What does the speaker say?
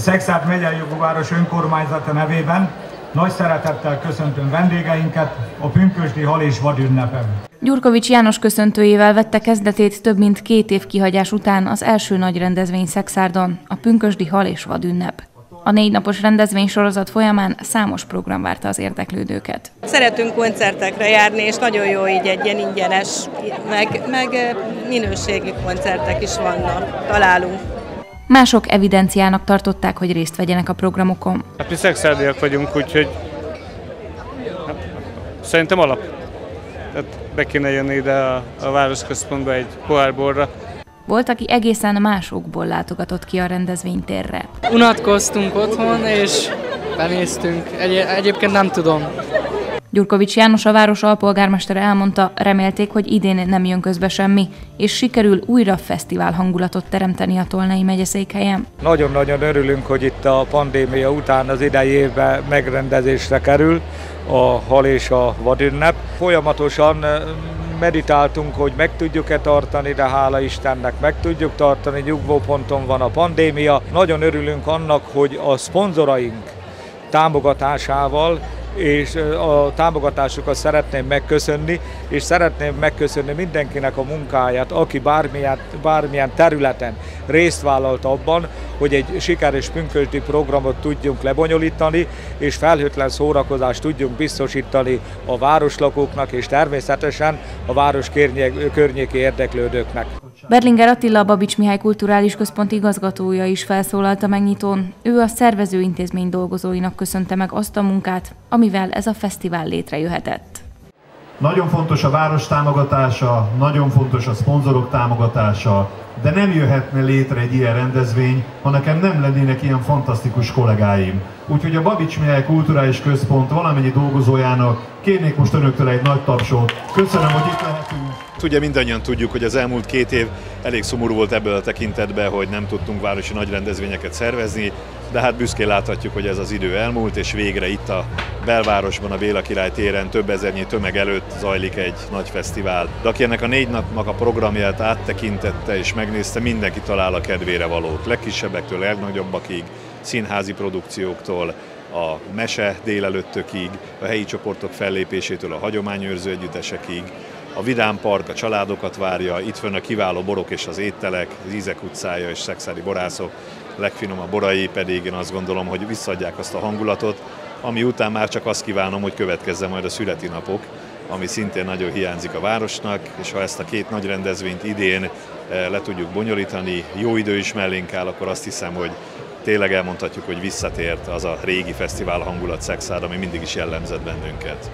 Szexárd megyei város önkormányzata nevében nagy szeretettel köszöntöm vendégeinket a Pünkösdi Hal és Vadünnepen. Gyurkovics János köszöntőjével vette kezdetét több mint két év kihagyás után az első nagy rendezvény Szexárdon, a Pünkösdi Hal és Vadünnep. A négy napos rendezvény sorozat folyamán számos program várta az érdeklődőket. Szeretünk koncertekre járni, és nagyon jó így egy ilyen ingyenes, meg, meg minőségi koncertek is vannak, találunk. Mások evidenciának tartották, hogy részt vegyenek a programokon. Hát mi szexárdiak vagyunk, úgyhogy hát, szerintem alap. Tehát be kéne jönni ide a, a városközpontba egy pohár borra. Volt, aki egészen más okból látogatott ki a rendezvénytérre. Unatkoztunk otthon, és benéztünk. Egy- egyébként nem tudom. Gyurkovics János a város alpolgármestere elmondta, remélték, hogy idén nem jön közbe semmi, és sikerül újra fesztivál hangulatot teremteni a Tolnai megyeszékhelyen. Nagyon-nagyon örülünk, hogy itt a pandémia után az idei évben megrendezésre kerül a hal és a vadünnep. Folyamatosan meditáltunk, hogy meg tudjuk-e tartani, de hála Istennek meg tudjuk tartani, nyugvóponton van a pandémia. Nagyon örülünk annak, hogy a szponzoraink támogatásával és a támogatásukat szeretném megköszönni, és szeretném megköszönni mindenkinek a munkáját, aki bármilyen, bármilyen területen részt vállalt abban, hogy egy sikeres pünkösdi programot tudjunk lebonyolítani, és felhőtlen szórakozást tudjunk biztosítani a városlakóknak, és természetesen a város környéki érdeklődőknek. Berlinger Attila, a Babics Mihály Kulturális Központ igazgatója is felszólalt a megnyitón. Ő a szervező intézmény dolgozóinak köszönte meg azt a munkát, amivel ez a fesztivál létrejöhetett. Nagyon fontos a város támogatása, nagyon fontos a szponzorok támogatása, de nem jöhetne létre egy ilyen rendezvény, ha nekem nem lennének ilyen fantasztikus kollégáim. Úgyhogy a Babics Mihály Kulturális Központ valamennyi dolgozójának kérnék most önöktől egy nagy tapsot. Köszönöm, hogy itt lehetünk. Ugye mindannyian tudjuk, hogy az elmúlt két év elég szomorú volt ebből a tekintetben, hogy nem tudtunk városi nagy rendezvényeket szervezni, de hát büszkén láthatjuk, hogy ez az idő elmúlt, és végre itt a belvárosban, a Béla Király téren több ezernyi tömeg előtt zajlik egy nagy fesztivál. De aki ennek a négy napnak a programját áttekintette és megnézte, mindenki talál a kedvére valót. Legkisebbektől legnagyobbakig, színházi produkcióktól, a mese délelőttökig, a helyi csoportok fellépésétől a hagyományőrző együttesekig, a Vidám Park a családokat várja, itt van a kiváló borok és az ételek, az Ízek utcája és szexári borászok, legfinomabb borai pedig én azt gondolom, hogy visszadják azt a hangulatot, ami után már csak azt kívánom, hogy következzen majd a születi napok, ami szintén nagyon hiányzik a városnak, és ha ezt a két nagy rendezvényt idén eh, le tudjuk bonyolítani, jó idő is mellénk áll, akkor azt hiszem, hogy tényleg elmondhatjuk, hogy visszatért az a régi fesztivál hangulat szexád, ami mindig is jellemzett bennünket.